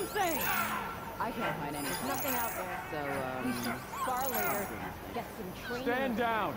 Or something! I can't find any. There's nothing out there. So, We um... should spar later. Get some training. Stand down.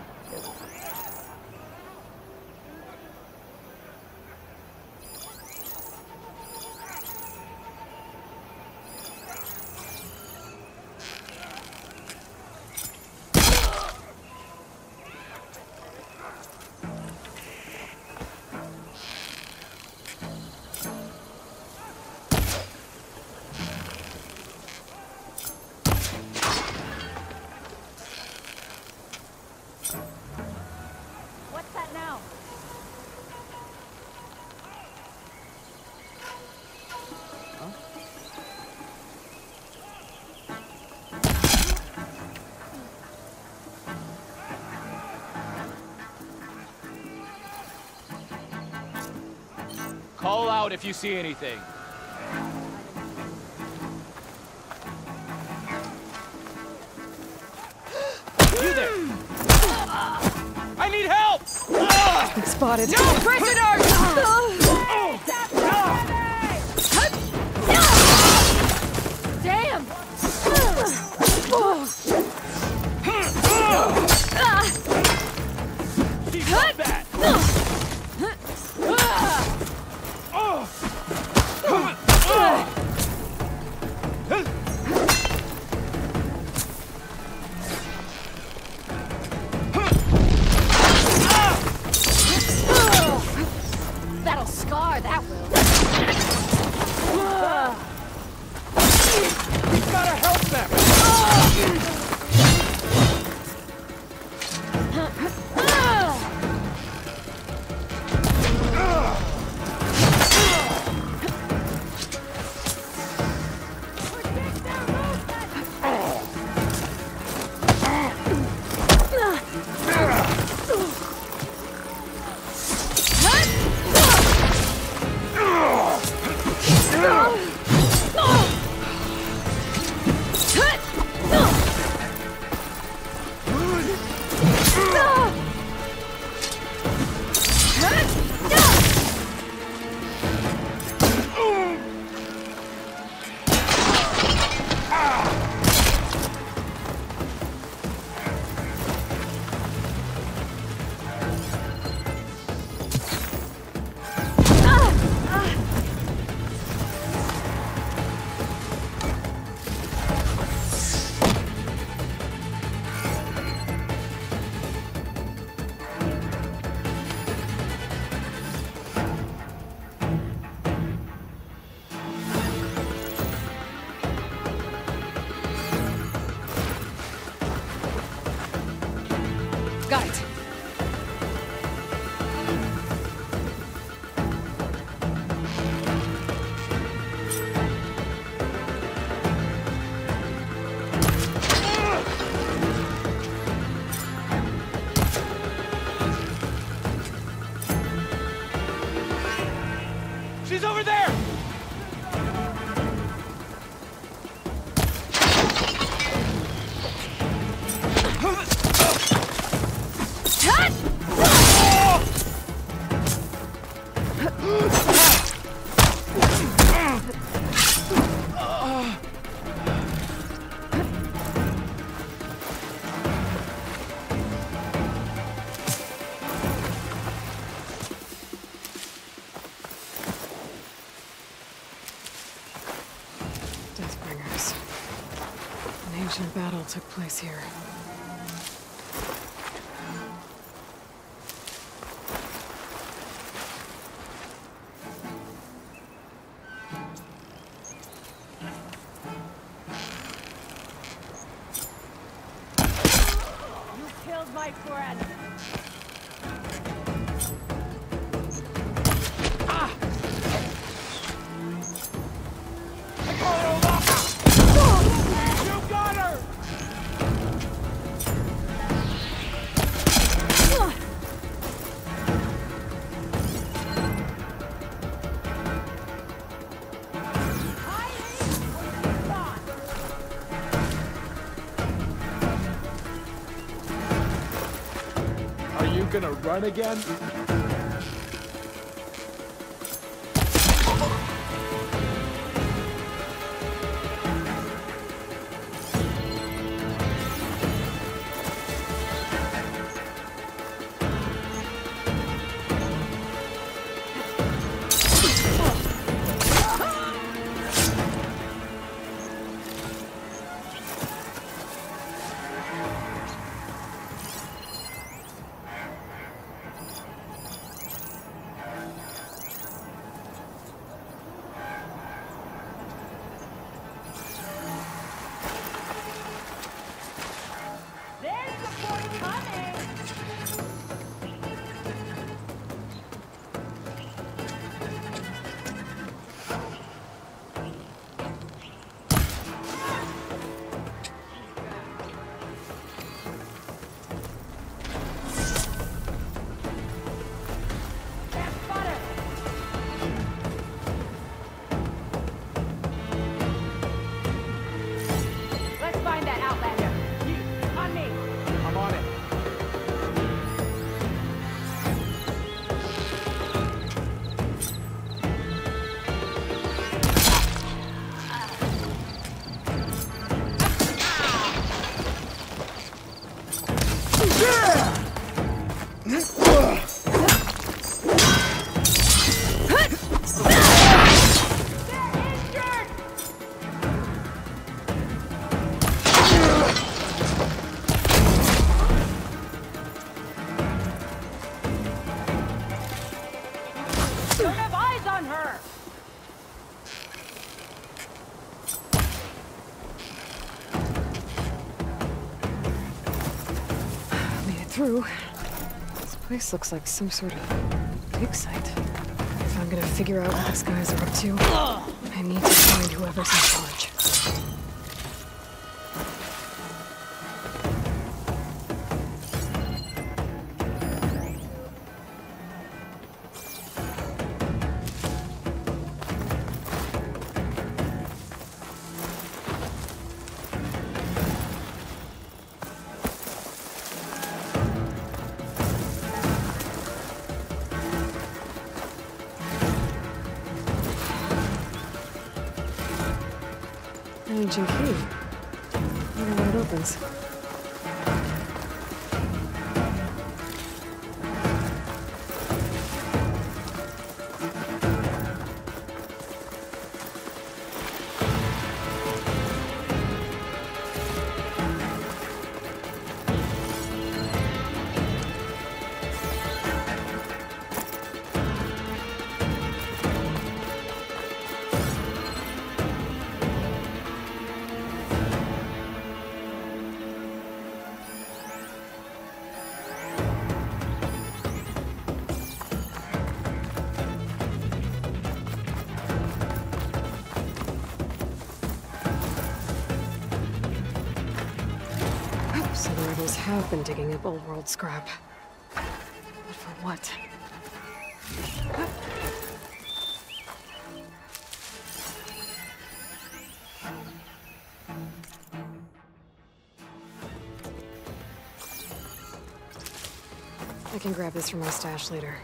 Out if you see anything. You there! I need help! Spotted. No prisoners! Ah. Battle took place here. Run again? Through. This place looks like some sort of dig site. If I'm gonna figure out what these guys are up to, I need to find whoever's in ancient key. Wonder what it opens. Have been digging up old world scrap. But for what? I can grab this from my stash later.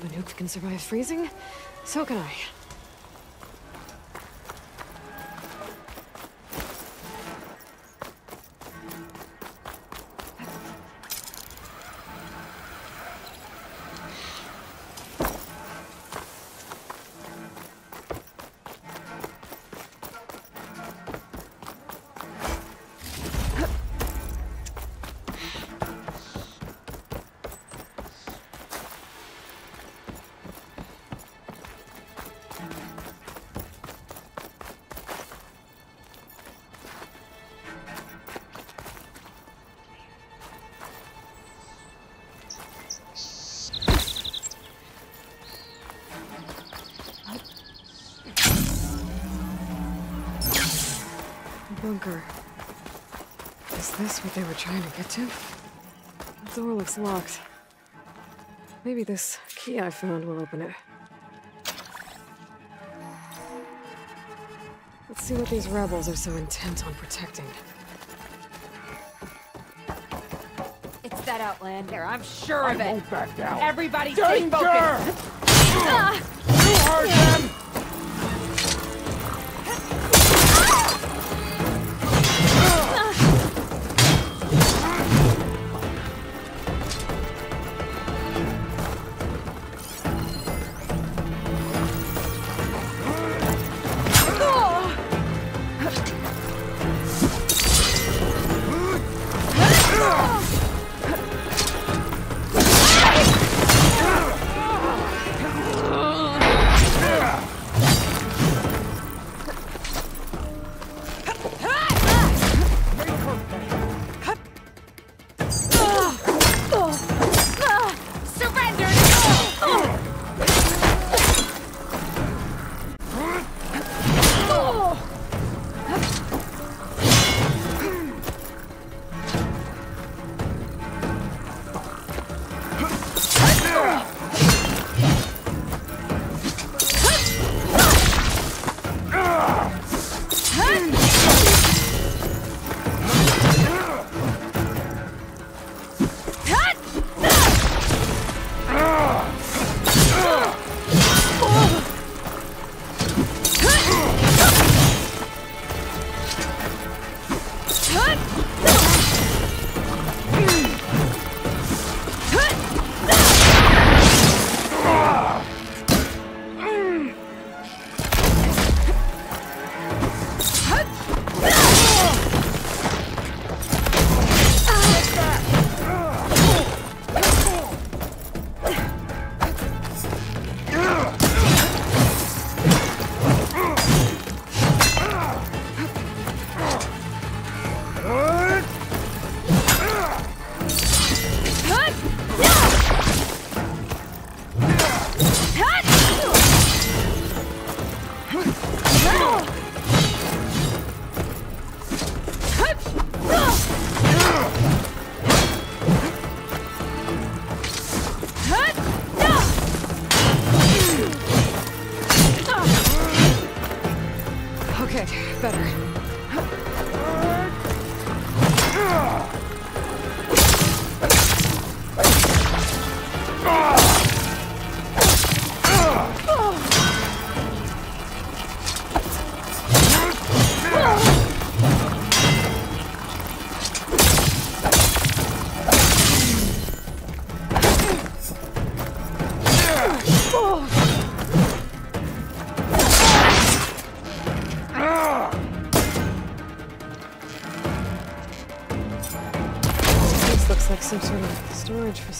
The Banuk can survive freezing, so can I. Bunker. Is this what they were trying to get to? The door looks locked. Maybe this key I found will open it. Let's see what these rebels are so intent on protecting. It's that Outlander. I'm sure I of it. won't back down. Everybody stay Danger! focused. You heard them!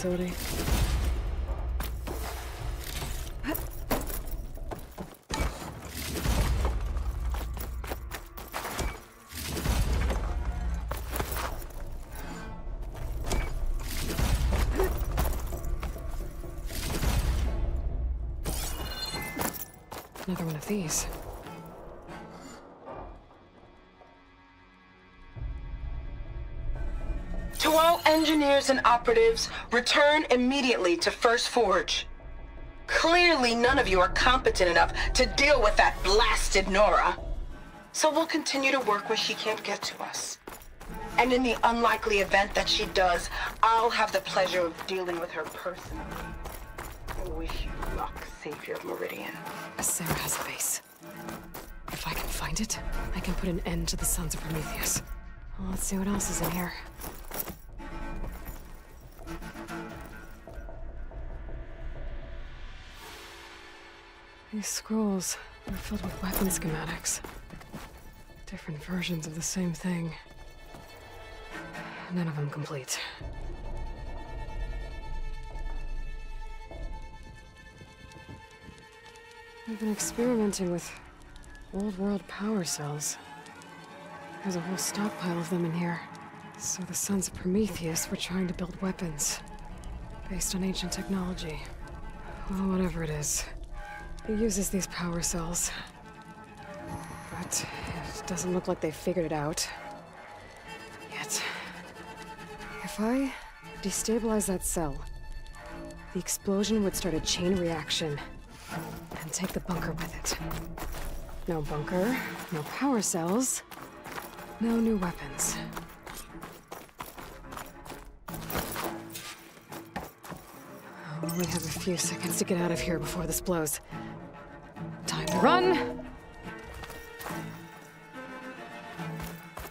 Facility. Another one of these. Engineers and operatives, return immediately to First Forge. Clearly, none of you are competent enough to deal with that blasted Nora. So we'll continue to work where she can't get to us. And in the unlikely event that she does, I'll have the pleasure of dealing with her personally. I wish you luck, Savior of Meridian. Sarah has a base. If I can find it, I can put an end to the Sons of Prometheus. Well, let's see what else is in here. These scrolls are filled with weapon schematics. Different versions of the same thing. None of them complete. I've been experimenting with old world power cells. There's a whole stockpile of them in here. So the Sons of Prometheus were trying to build weapons based on ancient technology. Well, whatever it is. It uses these power cells. But it doesn't look like they've figured it out. Yet. If I destabilize that cell, the explosion would start a chain reaction and take the bunker with it. No bunker, no power cells, no new weapons. Oh, I only have a few seconds to get out of here before this blows. Run!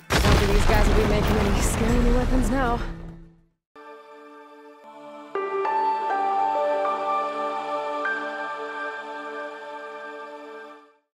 Don't these guys will be making any scary new weapons now.